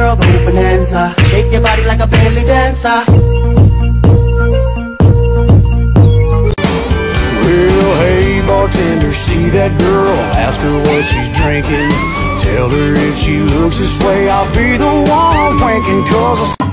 girl, go bananza. Shake your body like a belly dancer. Well, hey, bartender, see that girl? Ask her what she's drinking. Tell her if she looks this way, I'll be the one wanking, cause I